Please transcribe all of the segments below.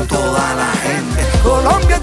con toda la gente. Colombia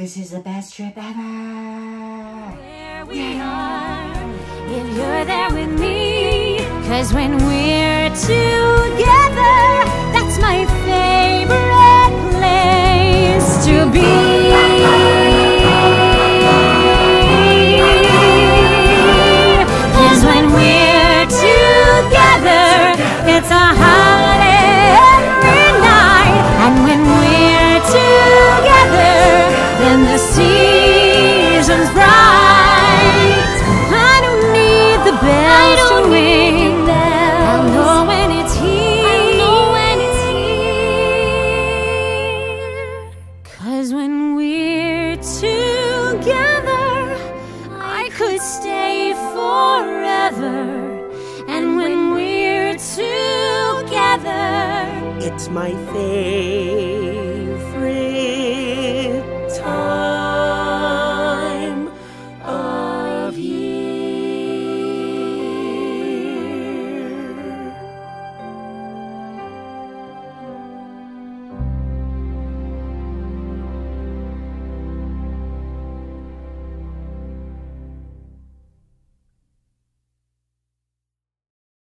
This is the best trip ever. Where we yeah. are, if you're there with me, cause when we're together.